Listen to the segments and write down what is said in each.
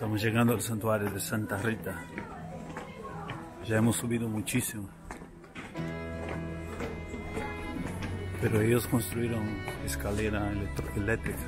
Estamos llegando al santuario de Santa Rita. Ya hemos subido muchísimo. Pero ellos construyeron escalera eléctrica.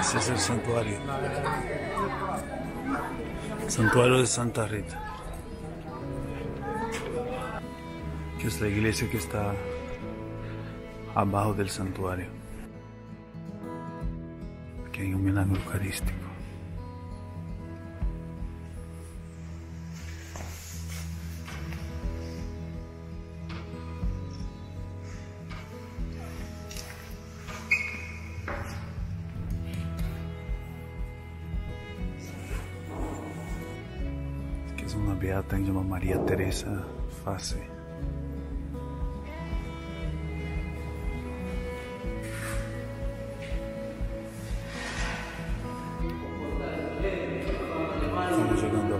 Ese es el santuario. Santuario de Santa Rita. Es la iglesia que está abajo del santuario. Aquí hay un milagro eucarístico. que es una beata que se llama María Teresa Fase.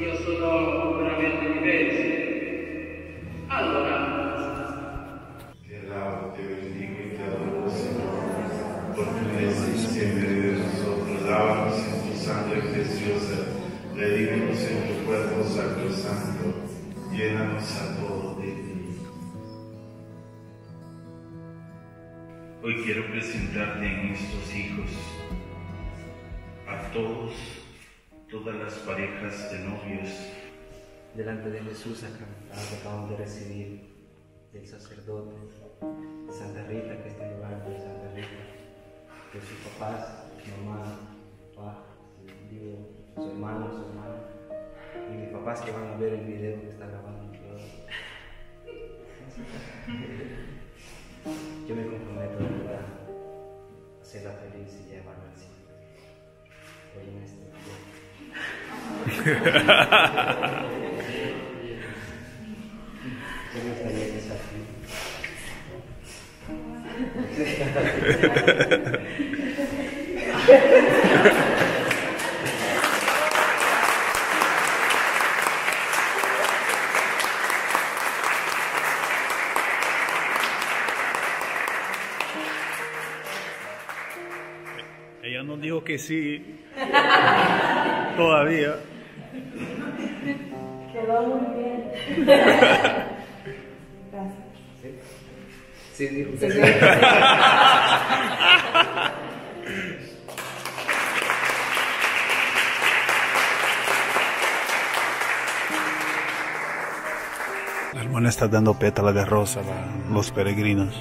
Io sono veramente diversi. Allora, Te alabo, te bendigo y te adoro, Señor, por tu presencia en medio de nosotros. Lávanos en tu sangre preciosa, redímenos en tu cuerpo sacrosanto, llénanos a todos de ti. Hoy quiero presentarte en estos hijos a todos, todas las parejas de novios delante de Jesús acá, que acabamos de recibir del sacerdote Santa Rita, que está de Santa Rita, de sus papás, su mamá, papá, digo, su hermano, su hermana, y mis papás que van a ver el video que está grabando. Yo me comprometo a hacerla feliz y llevarla al cielo. Hoy en este día. Ha ha ha ha. Ella nos dijo que sí. Todavía. Quedó muy bien. Gracias. Sí, dijo Sí, que sí. sí. La hermana está dando pétala de rosa a los peregrinos.